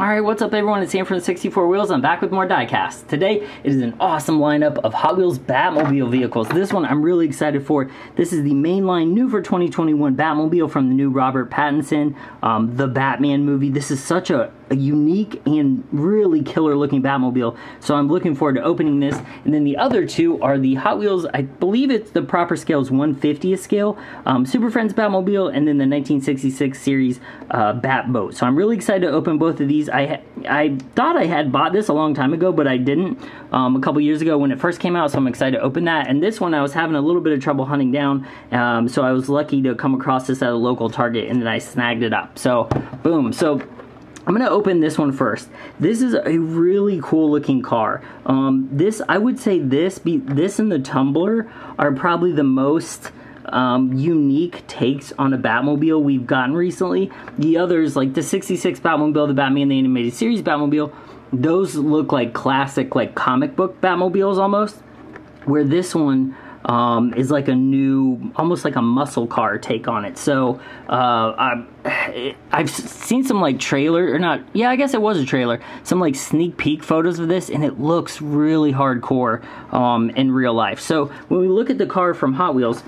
Alright, what's up everyone? It's Sam from 64 Wheels. I'm back with more diecast. Today, it is an awesome lineup of Hot Wheels Batmobile vehicles. This one I'm really excited for. This is the mainline new for 2021 Batmobile from the new Robert Pattinson, um, the Batman movie. This is such a a unique and really killer looking Batmobile. So I'm looking forward to opening this. And then the other two are the Hot Wheels, I believe it's the proper scale is 150th scale, um, Super Friends Batmobile, and then the 1966 series uh, Batboat. So I'm really excited to open both of these. I I thought I had bought this a long time ago, but I didn't um, a couple years ago when it first came out. So I'm excited to open that. And this one I was having a little bit of trouble hunting down. Um, so I was lucky to come across this at a local Target and then I snagged it up. So boom. So I'm gonna open this one first. This is a really cool looking car. Um, this, I would say this, be, this and the Tumbler are probably the most um, unique takes on a Batmobile we've gotten recently. The others, like the 66 Batmobile, the Batman the Animated Series Batmobile, those look like classic, like comic book Batmobiles almost. Where this one um, is like a new, almost like a muscle car take on it. So uh, I, I've seen some like trailer or not. Yeah, I guess it was a trailer. Some like sneak peek photos of this, and it looks really hardcore um, in real life. So when we look at the car from Hot Wheels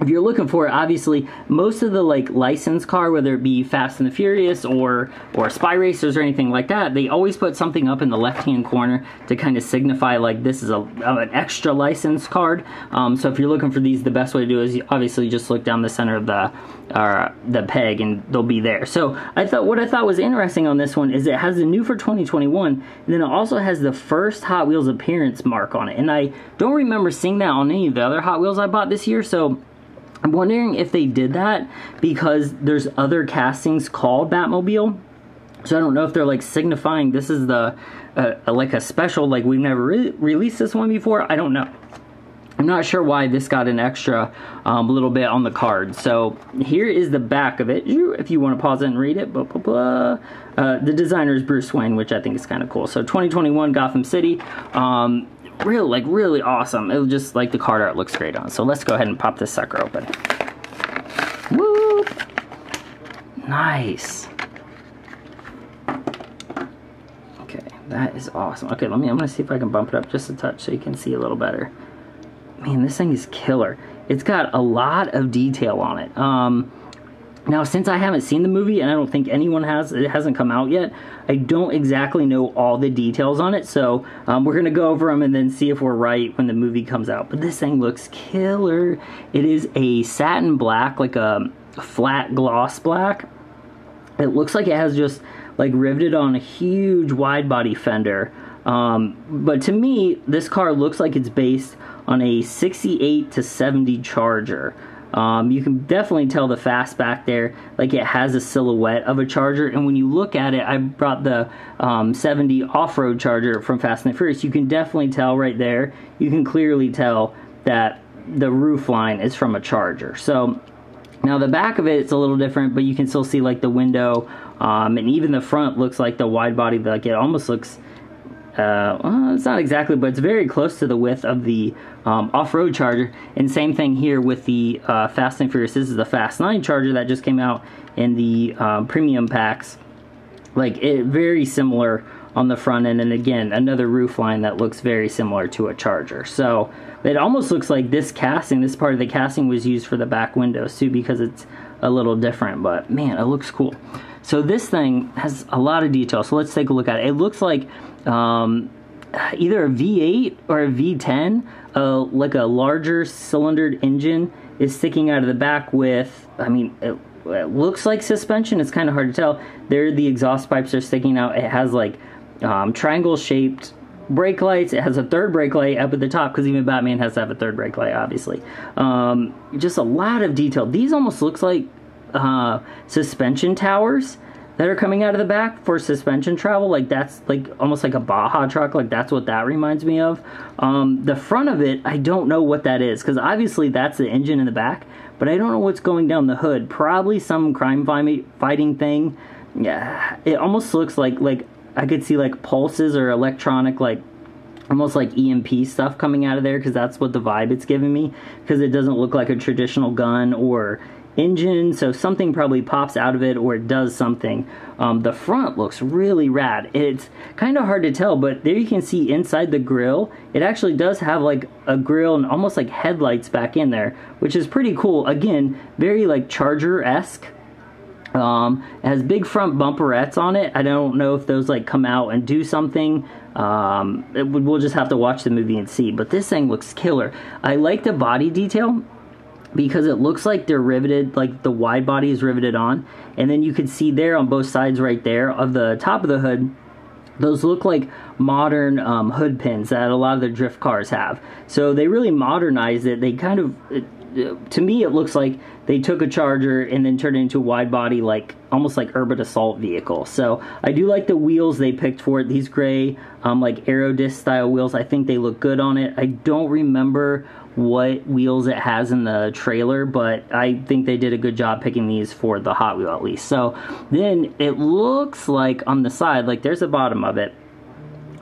if you're looking for it, obviously most of the like licensed car, whether it be Fast and the Furious or or Spy Racers or anything like that, they always put something up in the left hand corner to kind of signify like this is a an extra license card. Um, so if you're looking for these, the best way to do is obviously just look down the center of the uh, the peg and they'll be there. So I thought what I thought was interesting on this one is it has the new for 2021, and then it also has the first Hot Wheels appearance mark on it, and I don't remember seeing that on any of the other Hot Wheels I bought this year. So I'm wondering if they did that because there's other castings called Batmobile. So I don't know if they're like signifying this is the uh, like a special like we've never re released this one before. I don't know. I'm not sure why this got an extra um, little bit on the card. So here is the back of it. If you want to pause it and read it, blah, blah, blah. Uh, the designer is Bruce Wayne, which I think is kind of cool. So 2021 Gotham City. Um, real like really awesome. It just like the card art looks great on. So let's go ahead and pop this sucker open. Woo! Nice. Okay, that is awesome. Okay, let me. I'm gonna see if I can bump it up just a touch so you can see a little better. Man, this thing is killer. It's got a lot of detail on it. Um, now, since I haven't seen the movie, and I don't think anyone has, it hasn't come out yet, I don't exactly know all the details on it, so um, we're going to go over them and then see if we're right when the movie comes out. But this thing looks killer. It is a satin black, like a flat gloss black. It looks like it has just like riveted on a huge wide body fender. Um, but to me, this car looks like it's based on a 68 to 70 Charger. Um, you can definitely tell the fastback there, like it has a silhouette of a Charger. And when you look at it, I brought the um, 70 off-road Charger from Fast and the Furious. You can definitely tell right there. You can clearly tell that the roof line is from a Charger. So now the back of it, it's a little different, but you can still see like the window, um, and even the front looks like the wide body. Like it almost looks uh, well, it's not exactly, but it's very close to the width of the um, off-road Charger. And same thing here with the uh, Fast and Furious. This is the Fast 9 Charger that just came out in the um, premium packs. Like, it very similar on the front end. And again, another roof line that looks very similar to a Charger. So, it almost looks like this casting, this part of the casting was used for the back windows too because it's a little different. But, man, it looks cool. So this thing has a lot of detail. So let's take a look at it. It looks like um, either a V8 or a V10, uh, like a larger cylindered engine is sticking out of the back with, I mean, it, it looks like suspension. It's kind of hard to tell. There, the exhaust pipes are sticking out. It has like um, triangle shaped brake lights. It has a third brake light up at the top because even Batman has to have a third brake light, obviously. Um, just a lot of detail. These almost looks like uh, suspension towers that are coming out of the back for suspension travel. Like that's like almost like a Baja truck. Like that's what that reminds me of. Um, the front of it, I don't know what that is because obviously that's the engine in the back, but I don't know what's going down the hood. Probably some crime fighting thing. Yeah, it almost looks like like I could see like pulses or electronic like almost like EMP stuff coming out of there because that's what the vibe it's giving me because it doesn't look like a traditional gun or engine, so something probably pops out of it or it does something. Um, the front looks really rad. It's kind of hard to tell, but there you can see inside the grill, it actually does have like a grill and almost like headlights back in there, which is pretty cool. Again, very like Charger-esque. Um, it has big front bumperettes on it. I don't know if those like come out and do something. Um, would, we'll just have to watch the movie and see. But this thing looks killer. I like the body detail because it looks like they're riveted, like the wide body is riveted on. And then you can see there on both sides right there of the top of the hood, those look like modern um, hood pins that a lot of the drift cars have. So they really modernized it. They kind of, to me, it looks like they took a Charger and then turned it into a wide body, like almost like urban assault vehicle. So I do like the wheels they picked for it. These gray, um, like Aerodisc style wheels. I think they look good on it. I don't remember what wheels it has in the trailer, but I think they did a good job picking these for the Hot Wheel at least. So then it looks like on the side, like there's the bottom of it.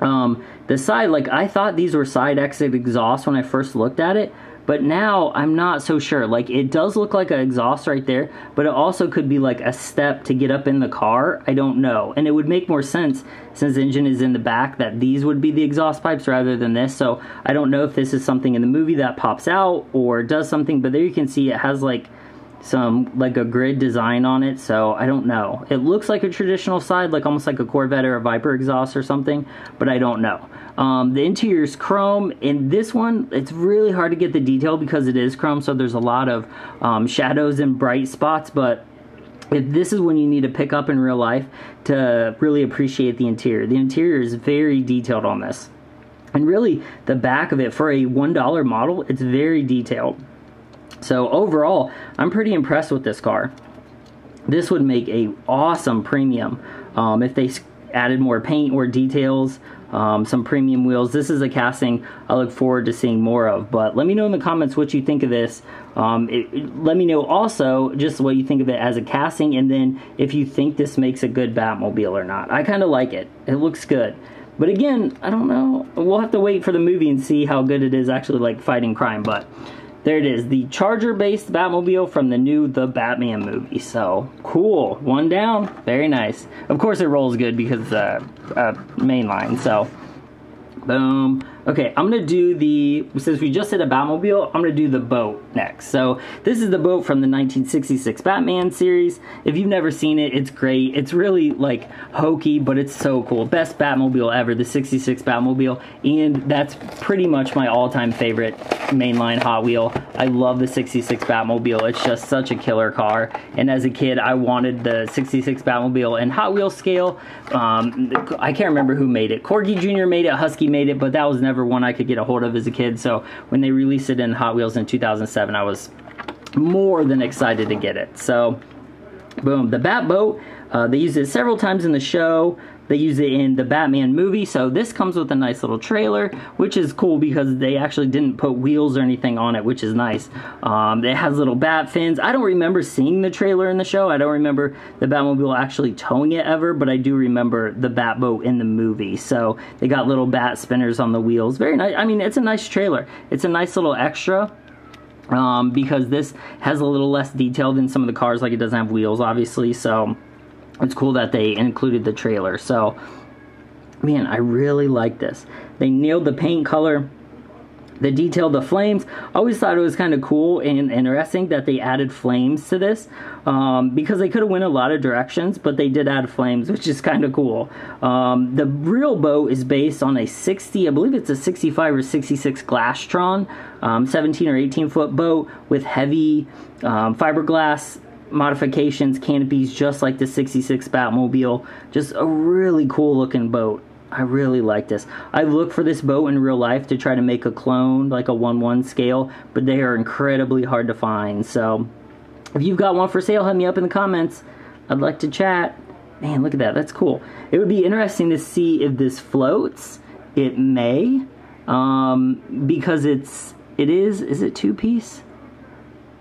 Um, the side, like I thought these were side exit exhaust when I first looked at it, but now I'm not so sure. Like it does look like an exhaust right there, but it also could be like a step to get up in the car. I don't know. And it would make more sense since the engine is in the back that these would be the exhaust pipes rather than this. So I don't know if this is something in the movie that pops out or does something, but there you can see it has like some like a grid design on it so I don't know. It looks like a traditional side like almost like a Corvette or a Viper exhaust or something but I don't know. Um, the interior is chrome. And this one it's really hard to get the detail because it is chrome so there's a lot of um, shadows and bright spots but if this is when you need to pick up in real life to really appreciate the interior. The interior is very detailed on this. And really the back of it for a $1 model it's very detailed so overall, I'm pretty impressed with this car. This would make a awesome premium um, if they added more paint or details, um, some premium wheels. This is a casting I look forward to seeing more of. But let me know in the comments what you think of this. Um, it, it, let me know also just what you think of it as a casting, and then if you think this makes a good Batmobile or not. I kind of like it. It looks good. But again, I don't know. We'll have to wait for the movie and see how good it is actually like fighting crime. But there it is, the Charger-based Batmobile from the new The Batman movie. So, cool. One down. Very nice. Of course it rolls good because it's uh, uh, mainline, so Boom. Okay, I'm gonna do the, since we just did a Batmobile, I'm gonna do the boat next. So this is the boat from the 1966 Batman series. If you've never seen it, it's great. It's really like hokey, but it's so cool. Best Batmobile ever, the 66 Batmobile. And that's pretty much my all-time favorite mainline Hot Wheel. I love the 66 Batmobile. It's just such a killer car. And as a kid, I wanted the 66 Batmobile and Hot Wheel scale. Um, I can't remember who made it. Corgi Jr. made it, Husky made it, but that was never one I could get a hold of as a kid. So when they released it in Hot Wheels in 2007, I was more than excited to get it. So, boom. The Bat Boat, uh, they used it several times in the show. They use it in the Batman movie, so this comes with a nice little trailer, which is cool because they actually didn't put wheels or anything on it, which is nice. Um, it has little bat fins. I don't remember seeing the trailer in the show. I don't remember the Batmobile actually towing it ever, but I do remember the Batboat in the movie. So they got little bat spinners on the wheels. Very nice. I mean, it's a nice trailer. It's a nice little extra. Um, because this has a little less detail than some of the cars, like it doesn't have wheels, obviously. So it's cool that they included the trailer. So, man, I really like this. They nailed the paint color. The detail, the flames. I always thought it was kind of cool and interesting that they added flames to this um, because they could have went a lot of directions, but they did add flames, which is kind of cool. Um, the real boat is based on a 60, I believe it's a 65 or 66 Glastron, um, 17 or 18 foot boat with heavy um, fiberglass modifications, canopies, just like the 66 Batmobile. Just a really cool looking boat. I really like this. I look for this boat in real life to try to make a clone, like a 1-1 scale, but they are incredibly hard to find. So if you've got one for sale, hit me up in the comments. I'd like to chat. Man, look at that. That's cool. It would be interesting to see if this floats. It may, um, because it's, it is, is it two-piece?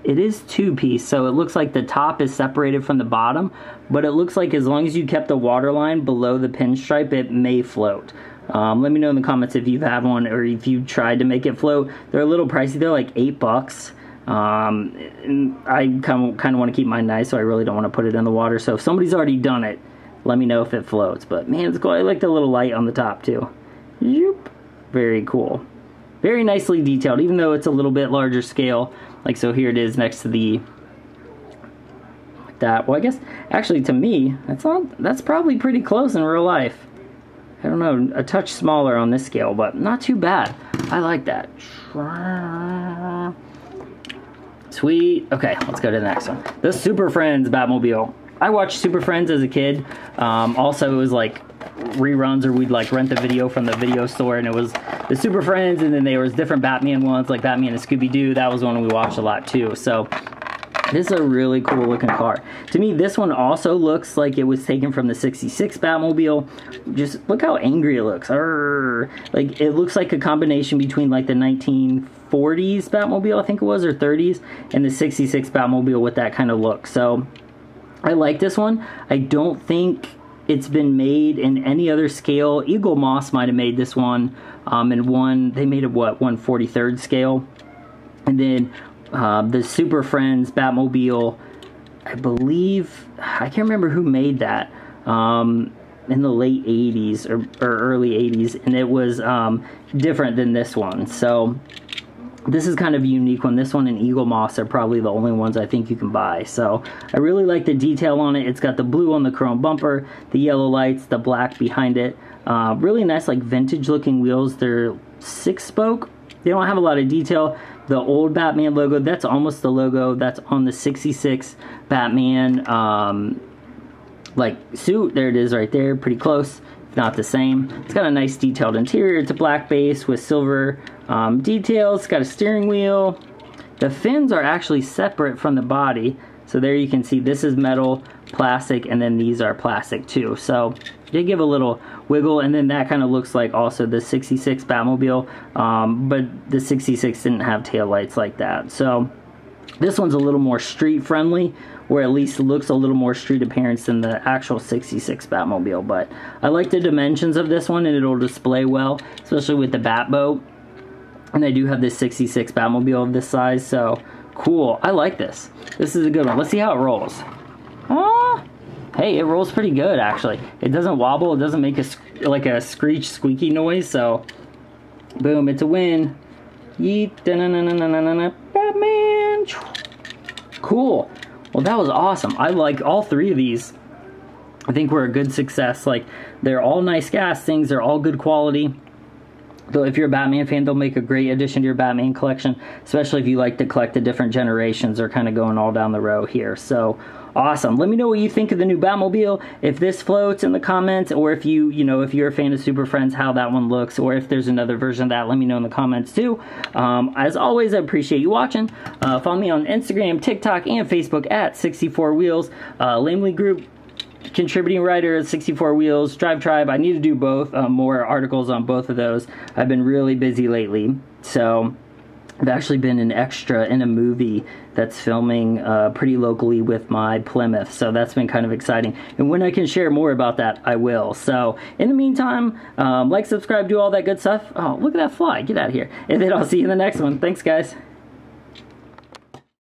It is two piece so it looks like the top is separated from the bottom but it looks like as long as you kept the water line below the pinstripe it may float um, let me know in the comments if you have one or if you tried to make it float they're a little pricey they're like eight bucks Um, I kind of, want to keep mine nice, so I really don't want to put it in the water. So if somebody's already done it, let me know if it floats. But man, it's cool. I like the little light on the top too. Yoop. Very cool. Very nicely detailed, even though it's a little bit larger scale. Like so here it is next to the that. Well, I guess actually to me, that's not that's probably pretty close in real life. I don't know, a touch smaller on this scale, but not too bad. I like that. Sweet. Okay, let's go to the next one. The Super Friends Batmobile. I watched Super Friends as a kid. Um, also, it was like reruns, or we'd like rent the video from the video store, and it was the Super Friends, and then there was different Batman ones, like Batman and Scooby Doo. That was one we watched a lot too. So this is a really cool looking car. To me, this one also looks like it was taken from the 66 Batmobile. Just look how angry it looks. Arrgh. Like, it looks like a combination between like the 1940s Batmobile, I think it was, or 30s, and the 66 Batmobile with that kind of look. So, I like this one. I don't think it's been made in any other scale. Eaglemoss might have made this one um, in one, they made it what, 143rd scale? And then uh, the Super Friends Batmobile, I believe, I can't remember who made that, um, in the late 80s or, or, early 80s, and it was um, different than this one. So this is kind of a unique one. This one and Eaglemoss are probably the only ones I think you can buy. So I really like the detail on it. It's got the blue on the chrome bumper, the yellow lights, the black behind it. Uh, really nice, like vintage looking wheels. They're six spoke. They don't have a lot of detail the old Batman logo. That's almost the logo that's on the 66 Batman um, like suit. There it is right there, pretty close, not the same. It's got a nice detailed interior. It's a black base with silver um, details. It's got a steering wheel. The fins are actually separate from the body. So there you can see this is metal, plastic, and then these are plastic too. So they give a little wiggle, and then that kind of looks like also the 66 Batmobile, um, but the 66 didn't have tail lights like that. So this one's a little more street friendly, or at least looks a little more street appearance than the actual 66 Batmobile. But I like the dimensions of this one, and it'll display well, especially with the Batboat. And I do have this 66 Batmobile of this size, so cool. I like this. This is a good one. Let's see how it rolls. Ah, hey, it rolls pretty good actually. It doesn't wobble. It doesn't make a like a screech squeaky noise. So, boom, it's a win. Yeet, Batman. Cool. Well, that was awesome. I like all three of these. I think we're a good success. Like, they're all nice castings. They're all good quality. Though if you're a Batman fan, they'll make a great addition to your Batman collection, especially if you like to collect the different generations or kind of going all down the row here. So awesome. Let me know what you think of the new Batmobile. If this floats in the comments, or if you, you know, if you're a fan of Super Friends, how that one looks, or if there's another version of that, let me know in the comments too. Um, as always, I appreciate you watching. Uh, follow me on Instagram, TikTok, and Facebook at 64 Wheels. Uh, Lamley Group contributing writer at 64 Wheels, DriveTribe. I need to do both, um, more articles on both of those. I've been really busy lately, so I've actually been an extra in a movie that's filming uh, pretty locally with my Plymouth, so that's been kind of exciting. And when I can share more about that, I will. So, in the meantime, um, like, subscribe, do all that good stuff. Oh, look at that fly. Get out of here. And then I'll see you in the next one. Thanks, guys.